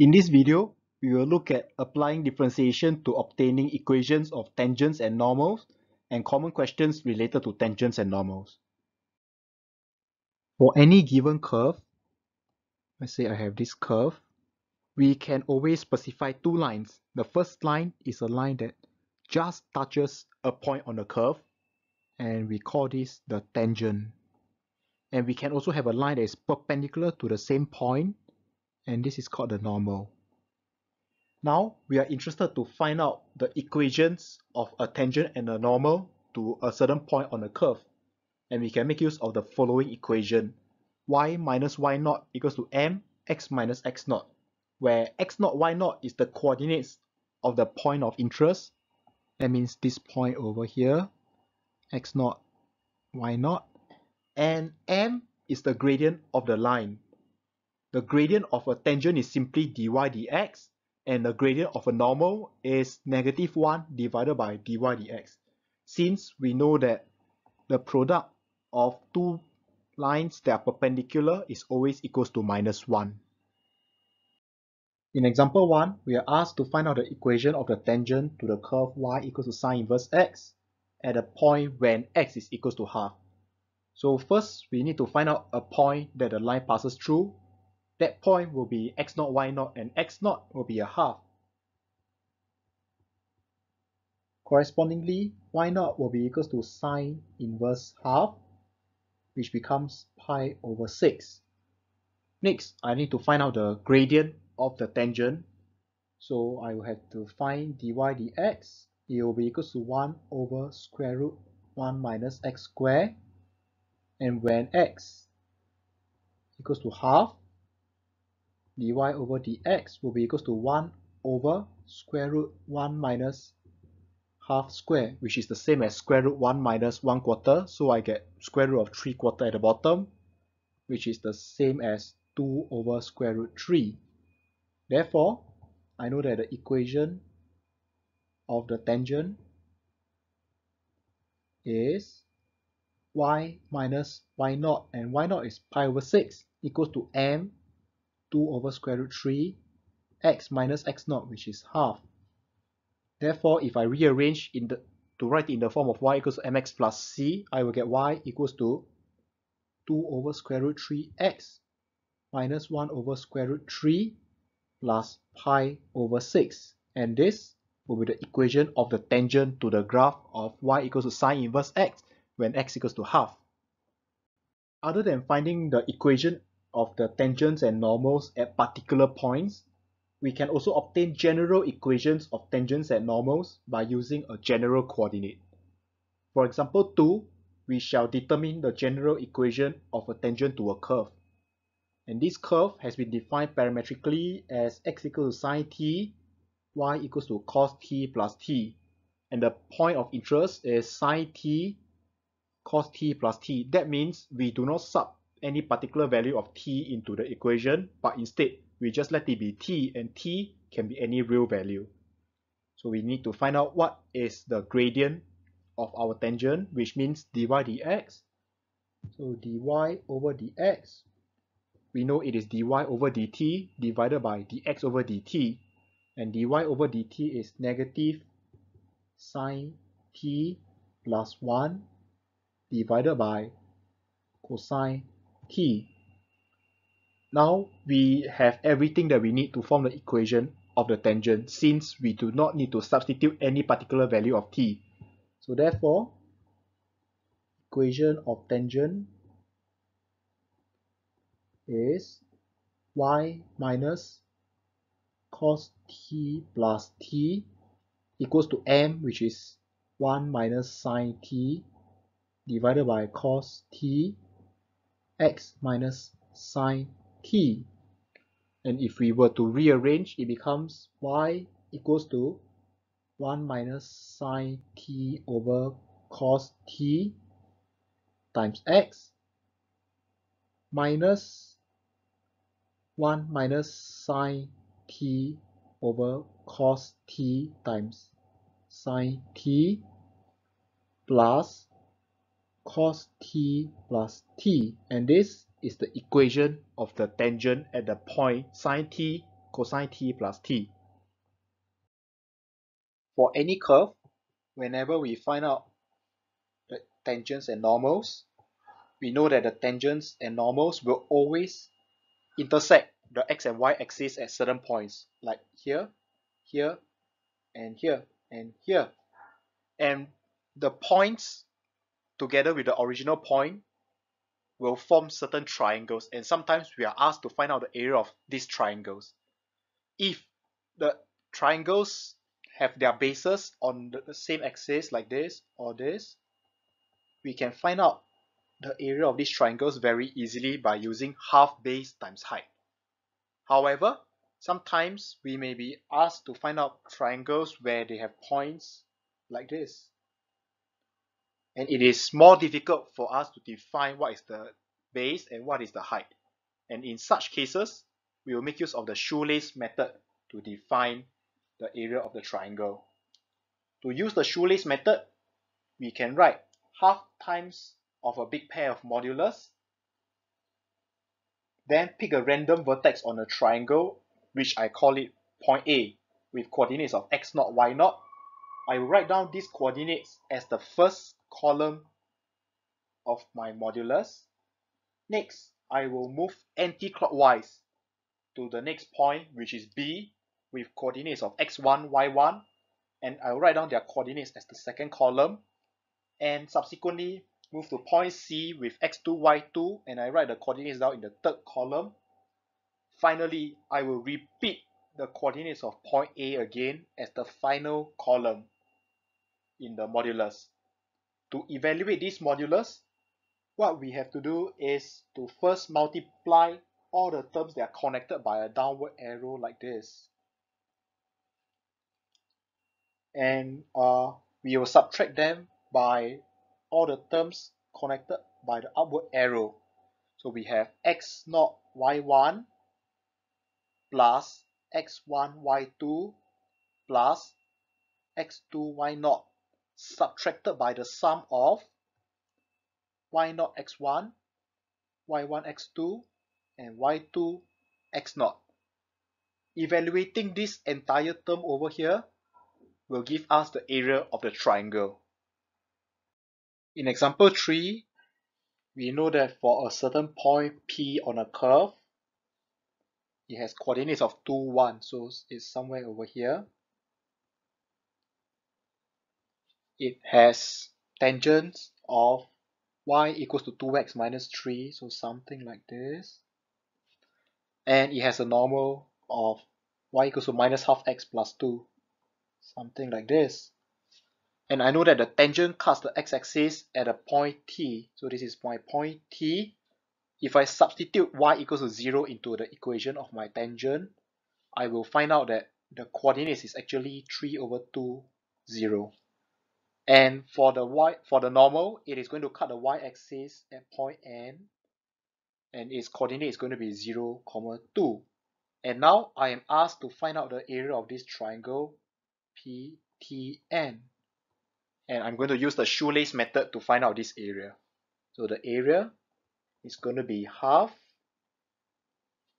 In this video, we will look at applying differentiation to obtaining equations of tangents and normals and common questions related to tangents and normals. For any given curve, let's say I have this curve, we can always specify two lines. The first line is a line that just touches a point on the curve and we call this the tangent. And we can also have a line that is perpendicular to the same point and this is called the normal. Now we are interested to find out the equations of a tangent and a normal to a certain point on the curve. And we can make use of the following equation. y minus y naught equals to m x minus x naught, where x naught y naught is the coordinates of the point of interest. That means this point over here, x naught, y naught, and m is the gradient of the line. The gradient of a tangent is simply dy dx, and the gradient of a normal is negative 1 divided by dy dx. Since we know that the product of two lines that are perpendicular is always equals to minus 1. In example 1, we are asked to find out the equation of the tangent to the curve y equals to sine inverse x at a point when x is equals to half. So first, we need to find out a point that the line passes through that point will be x naught, y naught, and x naught will be a half. Correspondingly, y naught will be equals to sine inverse half, which becomes pi over 6. Next, I need to find out the gradient of the tangent. So I will have to find dy dx. It will be equals to 1 over square root 1 minus x squared. And when x equals to half, dy over dx will be equals to 1 over square root 1 minus half square, which is the same as square root 1 minus 1 quarter. So I get square root of 3 quarter at the bottom, which is the same as 2 over square root 3. Therefore, I know that the equation of the tangent is y minus y naught, and y naught is pi over 6 equals to m 2 over square root 3 x minus x naught which is half. Therefore, if I rearrange in the to write in the form of y equals to mx plus c, I will get y equals to 2 over square root 3x minus 1 over square root 3 plus pi over 6. And this will be the equation of the tangent to the graph of y equals to sine inverse x when x equals to half. Other than finding the equation of the tangents and normals at particular points, we can also obtain general equations of tangents and normals by using a general coordinate. For example 2, we shall determine the general equation of a tangent to a curve. And this curve has been defined parametrically as x equals to sine t, y equals to cos t plus t. And the point of interest is sine t cos t plus t. That means we do not sub any particular value of t into the equation, but instead we just let it be t and t can be any real value. So we need to find out what is the gradient of our tangent, which means dy dx. So dy over dx, we know it is dy over dt divided by dx over dt. And dy over dt is negative sine t plus 1 divided by cosine t. Now we have everything that we need to form the equation of the tangent since we do not need to substitute any particular value of t. So therefore, equation of tangent is y minus cos t plus t equals to m which is 1 minus sine t divided by cos t x minus sine t. And if we were to rearrange, it becomes y equals to 1 minus sine t over cos t times x minus 1 minus sine t over cos t times sine t plus cos t plus t and this is the equation of the tangent at the point sine t cosine t plus t. For any curve, whenever we find out the tangents and normals, we know that the tangents and normals will always intersect the x and y axis at certain points, like here, here, and here, and here. And the points together with the original point will form certain triangles and sometimes we are asked to find out the area of these triangles. If the triangles have their bases on the same axis like this or this, we can find out the area of these triangles very easily by using half base times height. However, sometimes we may be asked to find out triangles where they have points like this. And it is more difficult for us to define what is the base and what is the height. And in such cases, we will make use of the shoelace method to define the area of the triangle. To use the shoelace method, we can write half times of a big pair of modulus, then pick a random vertex on a triangle, which I call it point A, with coordinates of x0, y0. I will write down these coordinates as the first column of my modulus. Next, I will move anti-clockwise to the next point, which is B, with coordinates of x1, y1, and I'll write down their coordinates as the second column, and subsequently move to point C with x2, y2, and I write the coordinates down in the third column. Finally, I will repeat the coordinates of point A again as the final column in the modulus. To evaluate this modulus, what we have to do is to first multiply all the terms that are connected by a downward arrow like this. And uh, we will subtract them by all the terms connected by the upward arrow. So we have x0, y1 plus x1, y2 plus x2, y0 subtracted by the sum of y0 x1, y1 x2, and y2 x0. Evaluating this entire term over here will give us the area of the triangle. In example 3, we know that for a certain point P on a curve, it has coordinates of 2, 1, so it's somewhere over here. It has tangents of y equals to 2x minus 3, so something like this. And it has a normal of y equals to minus half x plus 2, something like this. And I know that the tangent cuts the x-axis at a point t, so this is my point t. If I substitute y equals to 0 into the equation of my tangent, I will find out that the coordinates is actually 3 over 2, 0. And for the y for the normal, it is going to cut the y-axis at point N, and its coordinate is going to be 0, comma 2. And now I am asked to find out the area of this triangle PTN. And I'm going to use the shoelace method to find out this area. So the area is going to be half.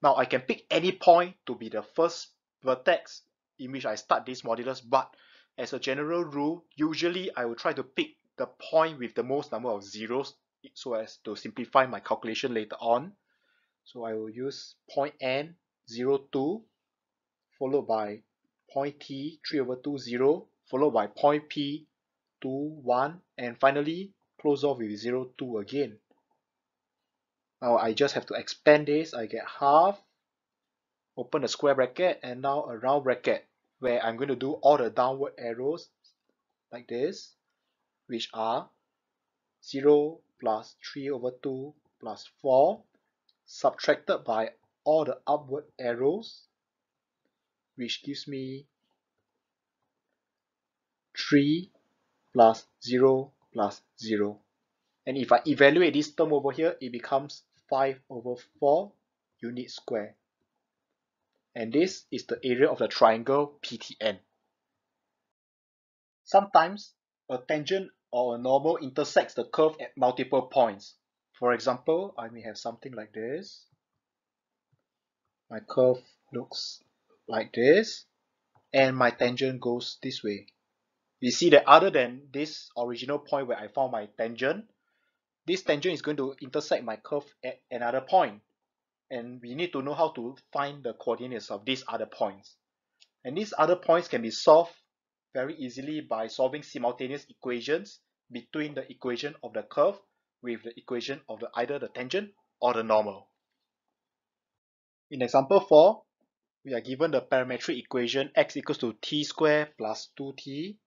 Now I can pick any point to be the first vertex in which I start this modulus, but as a general rule, usually I will try to pick the point with the most number of zeros so as to simplify my calculation later on. So I will use point n 0 2 followed by point t 3 over 2 0 followed by point p 2 1 and finally close off with 0 2 again. Now I just have to expand this. I get half, open a square bracket and now a round bracket where I'm going to do all the downward arrows like this, which are 0 plus 3 over 2 plus 4 subtracted by all the upward arrows, which gives me 3 plus 0 plus 0. And if I evaluate this term over here, it becomes 5 over 4 unit square and this is the area of the triangle PTN. Sometimes a tangent or a normal intersects the curve at multiple points. For example, I may have something like this. My curve looks like this and my tangent goes this way. We see that other than this original point where I found my tangent, this tangent is going to intersect my curve at another point and we need to know how to find the coordinates of these other points. And these other points can be solved very easily by solving simultaneous equations between the equation of the curve with the equation of the either the tangent or the normal. In example 4, we are given the parametric equation x equals to t squared plus 2t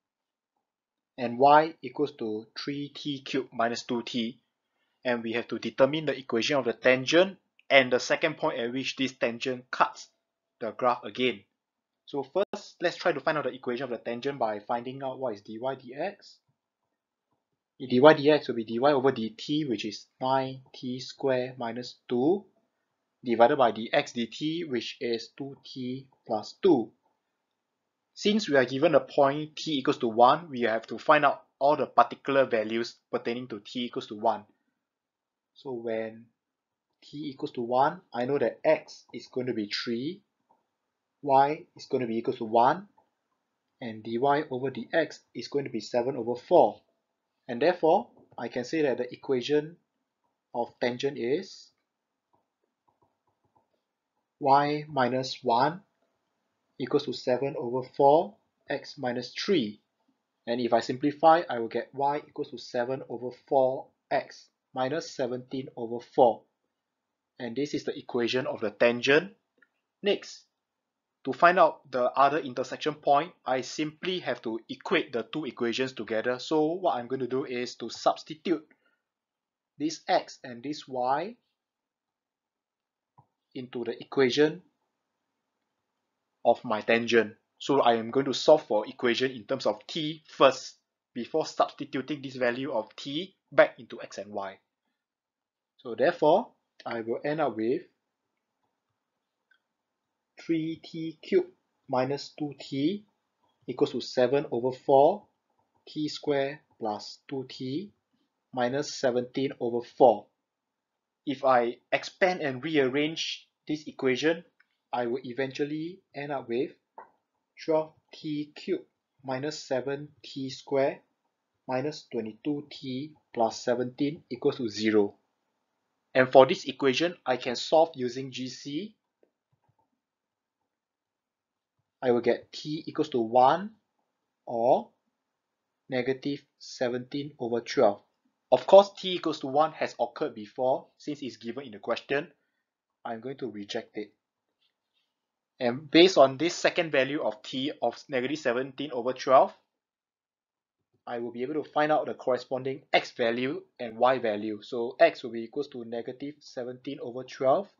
and y equals to 3t cubed minus 2t and we have to determine the equation of the tangent and the second point at which this tangent cuts the graph again. So first, let's try to find out the equation of the tangent by finding out what is dy dx. dy dx will be dy over dt, which is 9t squared minus 2, divided by dx dt, which is 2t plus 2. Since we are given a point t equals to 1, we have to find out all the particular values pertaining to t equals to 1. So when t equals to 1, I know that x is going to be 3, y is going to be equal to 1, and dy over dx is going to be 7 over 4. And therefore, I can say that the equation of tangent is y minus 1 equals to 7 over 4 x minus 3. And if I simplify, I will get y equals to 7 over 4x minus 17 over 4 and this is the equation of the tangent. Next, to find out the other intersection point, I simply have to equate the two equations together. So what I'm going to do is to substitute this x and this y into the equation of my tangent. So I am going to solve for equation in terms of t first before substituting this value of t back into x and y. So therefore, I will end up with 3t cubed minus 2t equals to 7 over 4 t squared plus 2t minus 17 over 4. If I expand and rearrange this equation, I will eventually end up with 12t cubed minus 7t squared minus 22t plus 17 equals to 0. And for this equation, I can solve using GC. I will get t equals to 1 or negative 17 over 12. Of course, t equals to 1 has occurred before since it's given in the question. I'm going to reject it. And based on this second value of t of negative 17 over 12, I will be able to find out the corresponding x value and y value. So x will be equals to negative 17 over 12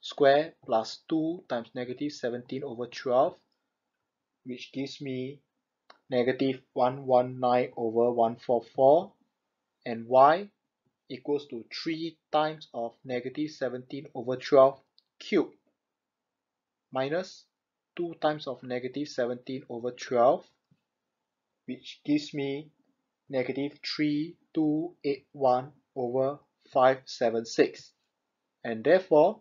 square plus 2 times negative 17 over 12 which gives me negative 119 over 144 and y equals to 3 times of negative 17 over 12 cubed minus 2 times of negative 17 over 12 which gives me negative 3281 over 576 and therefore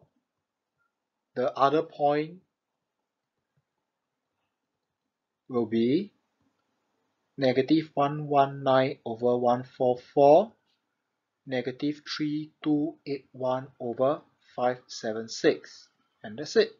the other point will be negative 119 over 144 negative 3281 over 576 and that's it